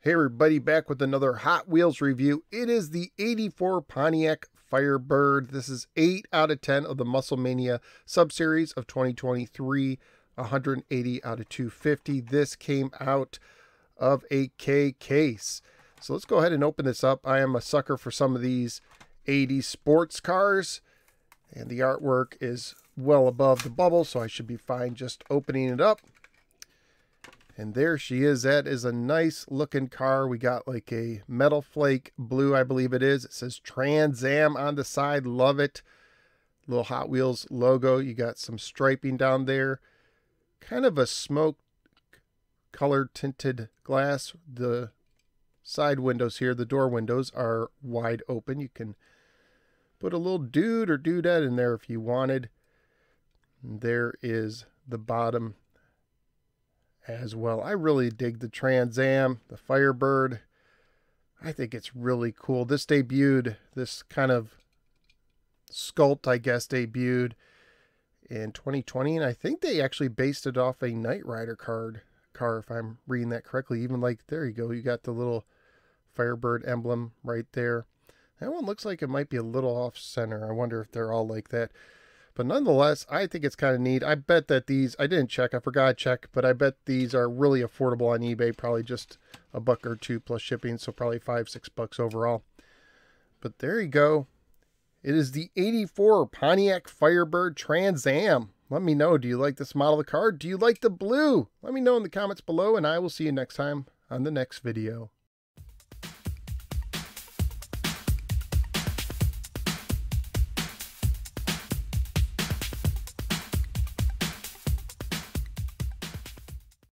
Hey everybody, back with another Hot Wheels review. It is the 84 Pontiac Firebird. This is 8 out of 10 of the Muscle Mania sub-series of 2023, 180 out of 250. This came out of a K case. So let's go ahead and open this up. I am a sucker for some of these 80s sports cars, and the artwork is well above the bubble, so I should be fine just opening it up. And there she is. That is a nice looking car. We got like a metal flake blue, I believe it is. It says Trans Am on the side. Love it. Little Hot Wheels logo. You got some striping down there. Kind of a smoke color tinted glass. The side windows here, the door windows are wide open. You can put a little dude or dudette in there if you wanted. There is the bottom as well. I really dig the Trans Am, the Firebird. I think it's really cool. This debuted, this kind of sculpt, I guess, debuted in 2020, and I think they actually based it off a Knight Rider card car, if I'm reading that correctly. Even like there you go, you got the little Firebird emblem right there. That one looks like it might be a little off center. I wonder if they're all like that. But nonetheless, I think it's kind of neat. I bet that these, I didn't check, I forgot to check, but I bet these are really affordable on eBay. Probably just a buck or two plus shipping, so probably five, six bucks overall. But there you go. It is the 84 Pontiac Firebird Trans Am. Let me know, do you like this model of car? Do you like the blue? Let me know in the comments below, and I will see you next time on the next video.